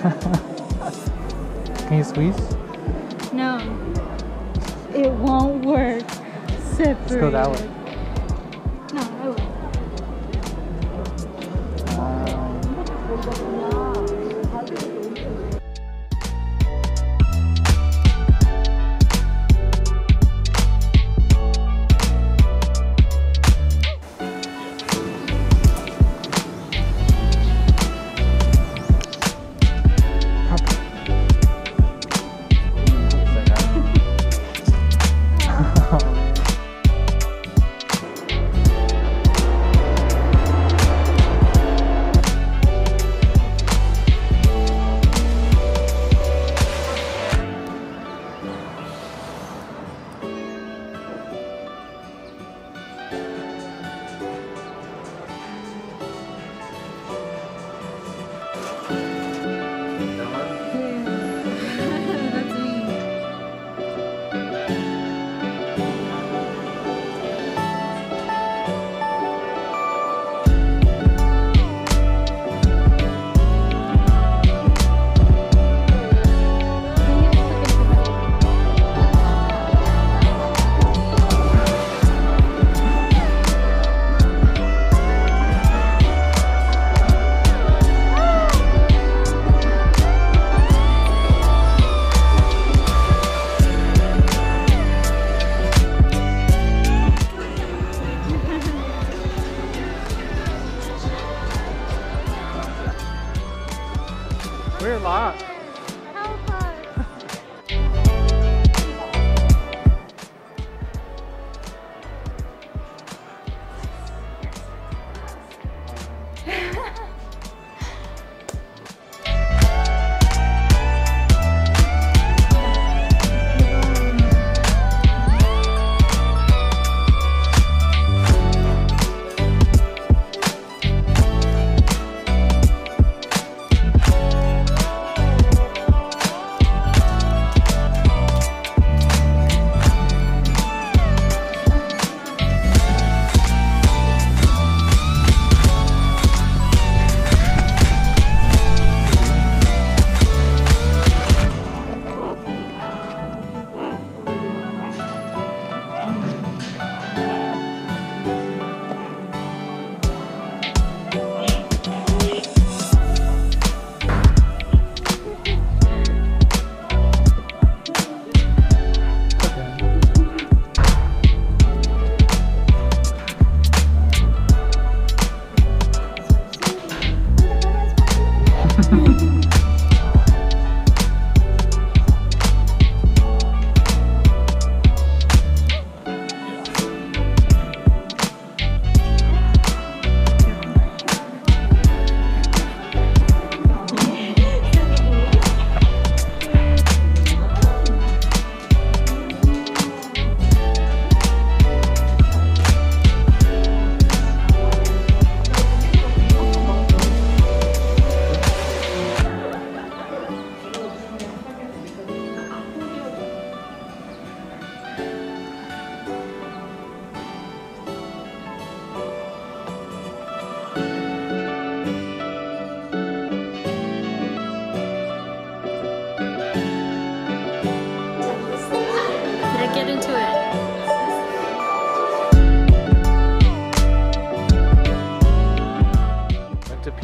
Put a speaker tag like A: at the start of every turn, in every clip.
A: Can you squeeze?
B: No. It won't work. Separate.
A: Let's go that way. We're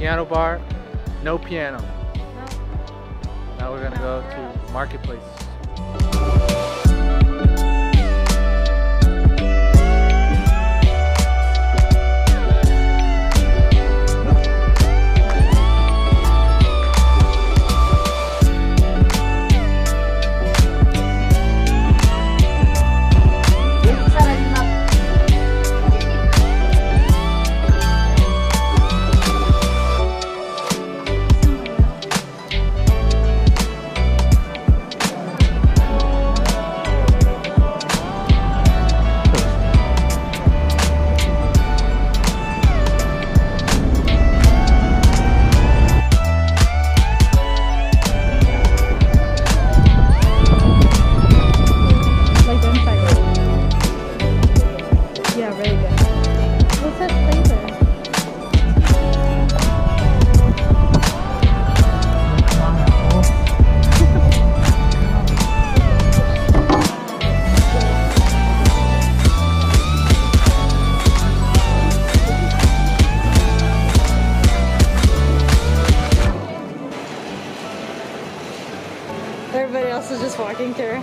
A: piano bar, no piano. Now we're gonna go to marketplace.
B: Everybody else is just walking through.